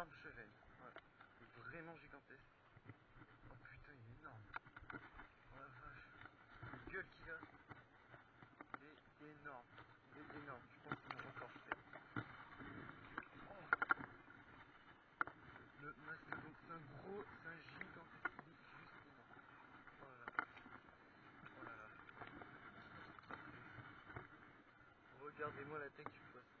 énorme chevet. Voilà. Il est vraiment gigantesque. Oh putain, il est énorme. Oh la vache. La gueule qu'il a. Il est énorme. Il est énorme. Je pense qu'il mon record oh. Le mastodonte, c'est un gros, c'est un gigantesque. Il est juste énorme. Oh la vache. Oh là là. Regardez-moi la tête du poisson.